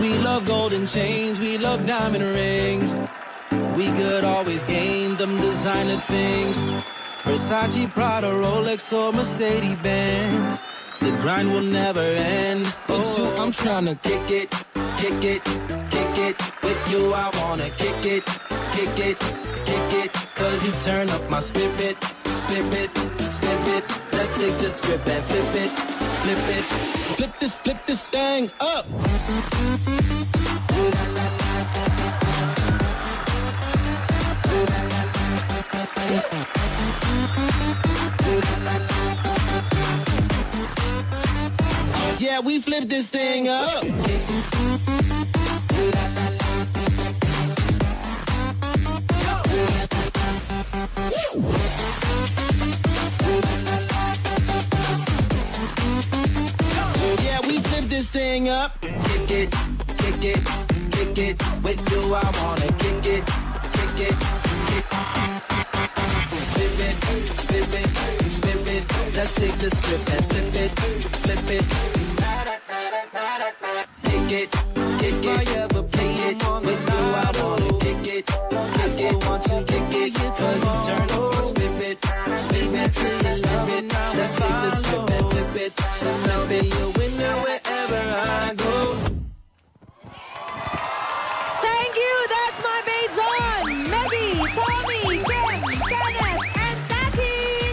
We love golden chains, we love diamond rings. We could always gain them designer things. Versace, Prada, Rolex, or Mercedes Benz. The grind will never end. But you, I'm trying to kick it, kick it, kick it. With you, I wanna kick it, kick it, kick it. Cause you turn up my spirit, spirit, spirit. Let's take the script and flip it, flip it. Flip this, flip this thing up. Yeah, we flip this thing up. We flip this thing up. Kick it, kick it, kick it. With you, I wanna kick it, kick it, kick it. Flip it, flip it, flip it. Let's take the script and flip it, flip it. Kick it, kick it, kick it. With you, I wanna kick it, kick it. Want kick it, cause you turn on my spirit, spirit, spirit. Let's take the script and flip it, flip it. You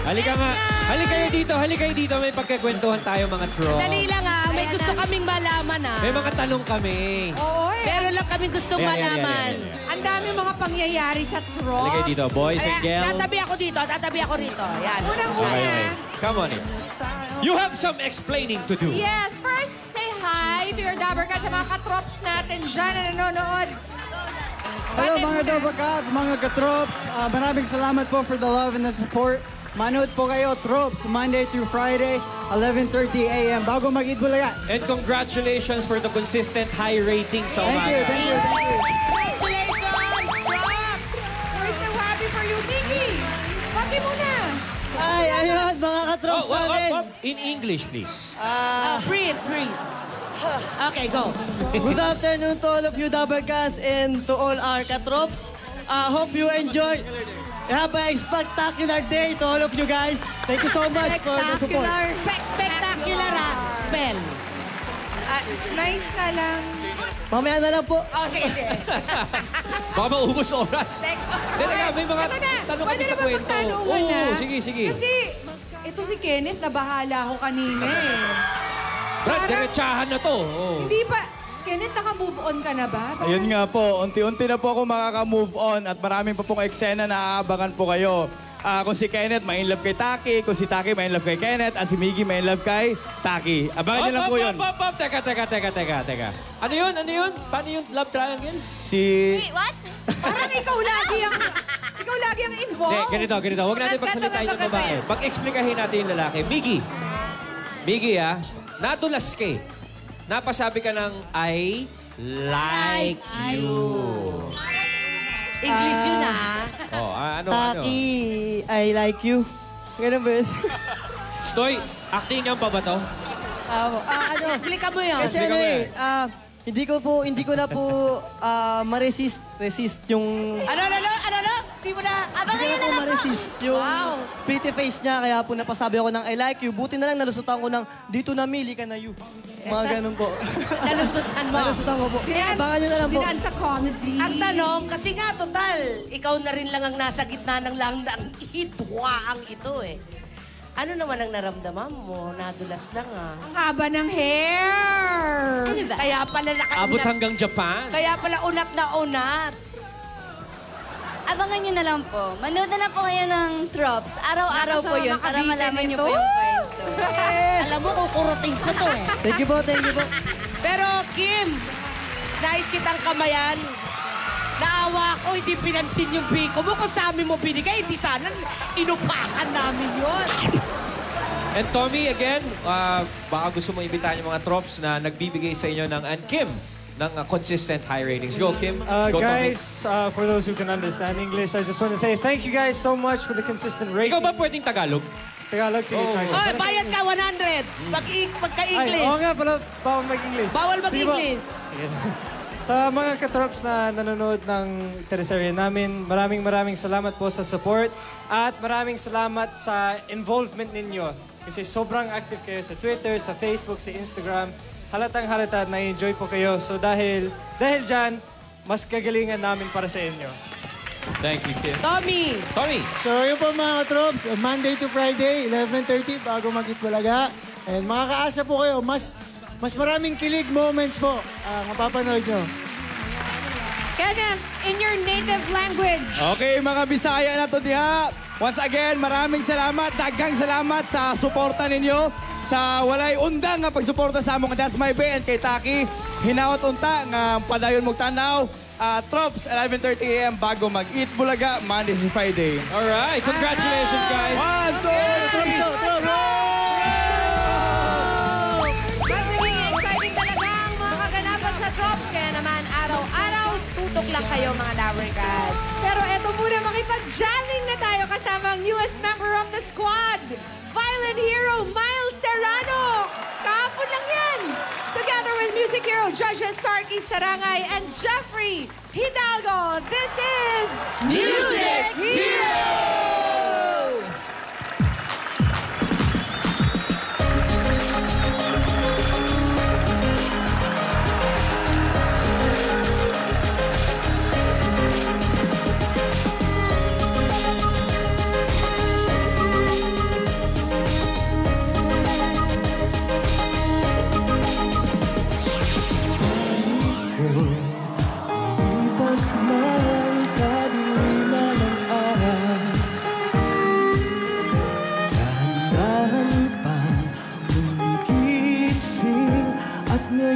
Halika nga. Halika kayo dito. Halika kayo dito. May pagkakwentuhan tayo mga tro. Dali lang ah, may gusto kaming malaman ah. May mga tanong kami. Oo eh. Meron lang kaming gustong Ayan, ayan, ayan, malaman. ayan, ayan. Ang dami mga pangyayari sa Halika kayo dito, boys and Ayan, girls. tatabi ako dito, tatabi ako rito. Yan. Unang-una. Okay. Come on in. You have some explaining to do. Yes, first, say hi to your Dabber Cats sa mga katrops natin dyan na nanonood. Hello mga Dobakas, mga katrops. Ah, maraming salamat po for the love and the support. Manood po kayo, Trops, Monday through Friday, 11.30 a.m. Bago mag-eat bulaga. And congratulations for the consistent high rating sa Thank you, thank you, thank you. Congratulations, Trops! We're so happy for you, Nikki! Pati mo na! Ay, ayun, mga Oh, katrops oh, namin. oh, oh. In English, please. Uh, breathe, breathe. Okay, go. Good afternoon to all of you Dabarkas and to all our katrops. I hope you enjoy. Have a spectacular day to all of you guys. Thank you so much for the support. Spectacular. Spectacular ah. Spell. Ah, nice na lang. Mamaya na lang po. Oh, sige, sige. Baka maubos oras. Tek- Dalaga, may mga Ito na. tanong Pwede kami sa na ba kwento. magtanungan Oo, na? sige, sige. Kasi, ito si Kenneth, nabahala ako kanina eh. Brad, Parang- diretsahan na to. Oh. Hindi pa, Kenneth, naka-move on ka na ba? Parang- Ayun nga po, unti-unti na po ako makaka-move on at maraming pa pong eksena na aabangan po kayo. Ah, kung si Kenneth, may in love kay Taki. Kung si Taki, may in love kay Kenneth. At si Miggy, may in love kay Taki. Abangan niyo lang po yun. Op, op, op. Teka, teka, teka, teka, teka. Ano yun? Ano yun? Paano yung love triangle? Si... Parang ikaw lagi ang, ikaw lagi ang Hindi, involved. ganito, ganito. Huwag natin Ganito, pagsalitain ganito, yung babae. ganito. Pag-explikahin natin yung lalaki. Miggy. Miggy, ah. Natulas ka eh. Napasabi ka ng I like you. English yun ah. Oh, ah, ano, ano? Taki, I like you. Ganun ba yun? Stoy, actingan pa ba to? Ah, ah, ano? Explica mo yun. Kasi ano eh, ah, hindi ko po, hindi ko na po ah, ma-resist, resist yung... Ano, ano, ano, ano, ano? Di mo na. Hindi ko na po yung Wow. pretty face niya. Kaya po napasabi ako ng I like you. Buti na lang nalusutan ko ng dito na mili ka na you. Mga ganun po. Nalusutan mo. nalusutan ko po. Abangan nyo na lang po. Dinan sa comedy. Ang tanong, kasi nga, total, ikaw na rin lang ang nasa gitna ng lang ng hitwaang ito eh. Ano naman ang naramdaman mo? Nadulas lang ah. Ang haba ng hair. Ano ba? Kaya pala nakaunat. Abot hanggang Japan. Kaya pala unat na unat. Abangan nyo na lang po. Manood na lang po kayo ng Trops. Araw-araw po yun para malaman nyo po yung kwento. Alam mo, kukurutin ko to eh. Thank you po, thank you po. Pero Kim, nais kitang kamayan. Naawa ko, hindi pinansin yung biko mo. Kung sa amin mo binigay, hindi sana inupakan namin yun. And Tommy, again, uh, baka gusto mo imbitahan yung mga tropes na nagbibigay sa inyo ng and Kim ng uh, consistent high ratings. Go, Kim. Uh, Go, guys, uh, for those who can understand English, I just want to say thank you guys so much for the consistent rating. Ikaw ba pwedeng Tagalog? Tagalog, sige, Oh. try ko. Oy, bayad ka 100. Pag Ay, pagka-English. oo nga pala, bawal mag-English. Bawal Sige mag-English. Sige. Sa mga katrops na nanonood ng teleserye namin, maraming maraming salamat po sa support at maraming salamat sa involvement ninyo. Kasi sobrang active kayo sa Twitter, sa Facebook, sa Instagram. Halatang halata na enjoy po kayo. So dahil, dahil dyan, mas kagalingan namin para sa inyo. Thank you, Kim. Tommy! Tommy! So yun po mga troops, Monday to Friday, 11.30 bago mag-Itbulaga. And makakaasa po kayo, mas mas maraming kilig moments po ang mapapanood nyo. Kenneth, in your native language. Okay, mga Bisaya na to diha. Once again, maraming salamat, daghang salamat sa suporta ninyo sa walay undang nga pagsuporta sa among That's My Bay and kay Taki. Hinawat unta nga padayon mong tanaw. Uh, Trops, 11.30 a.m. bago mag-eat bulaga, Monday to Friday. Alright, congratulations, guys. One, two, three, Magiging exciting talaga ang mga kaganapan sa drops. Kaya naman, araw-araw, tutok lang kayo mga Lover Gods. Pero eto muna, makipag-jamming na tayo kasama ang newest member of the squad. Violin hero, Miles Serrano. Kahapon lang yan. Together with music hero, judges Sarky Sarangay and Jeffrey Hidalgo. This is Music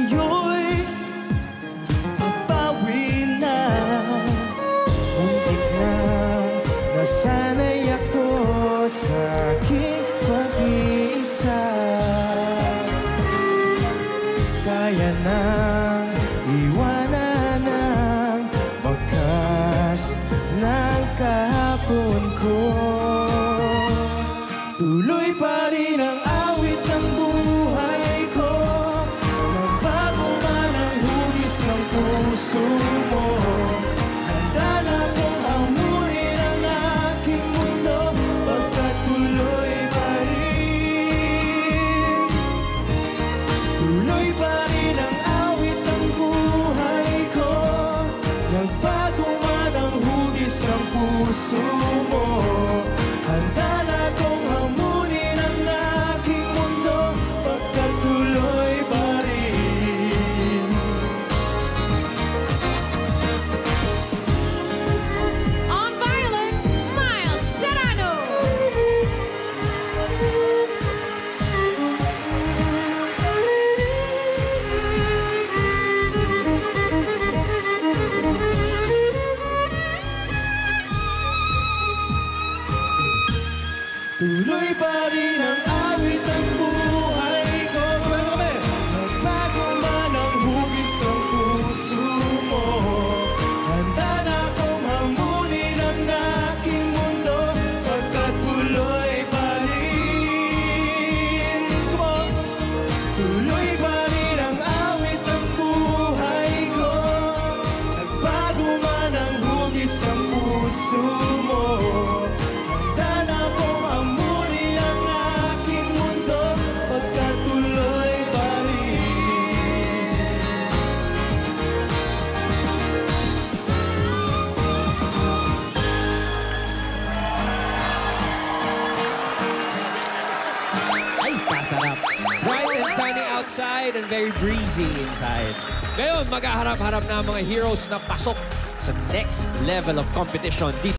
Ngayon'y papawi na Muntik na nasanay ako sa aking pag-iisa kaya nang iwanan ang bakas ng kahapon ko. Tuloy pa rin ang Tuloy pa rin ang awit ng outside and very breezy inside. Ngayon, maghaharap-harap na ang mga heroes na pasok sa next level of competition dito